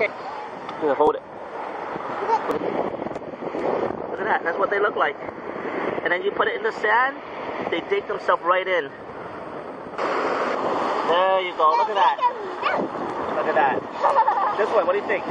Okay. Here, hold it. Look at that. That's what they look like. And then you put it in the sand, they dig themselves right in. There you go. Look at that. Look at that. This one, what do you think?